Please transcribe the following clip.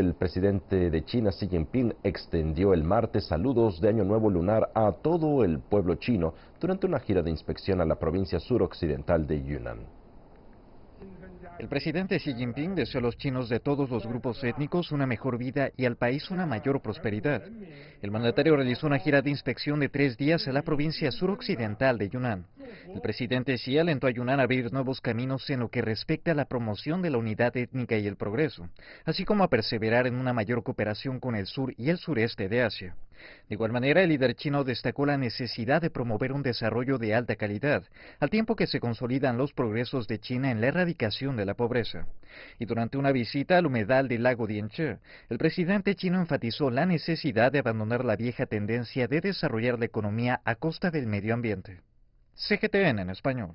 el presidente de China, Xi Jinping, extendió el martes saludos de Año Nuevo Lunar a todo el pueblo chino durante una gira de inspección a la provincia suroccidental de Yunnan. El presidente Xi Jinping deseó a los chinos de todos los grupos étnicos una mejor vida y al país una mayor prosperidad. El mandatario realizó una gira de inspección de tres días a la provincia suroccidental de Yunnan. El presidente Xi alentó a Yunnan a abrir nuevos caminos en lo que respecta a la promoción de la unidad étnica y el progreso, así como a perseverar en una mayor cooperación con el sur y el sureste de Asia. De igual manera, el líder chino destacó la necesidad de promover un desarrollo de alta calidad, al tiempo que se consolidan los progresos de China en la erradicación de la pobreza. Y durante una visita al humedal del lago Dianche, el presidente chino enfatizó la necesidad de abandonar la vieja tendencia de desarrollar la economía a costa del medio ambiente. CGTN en español.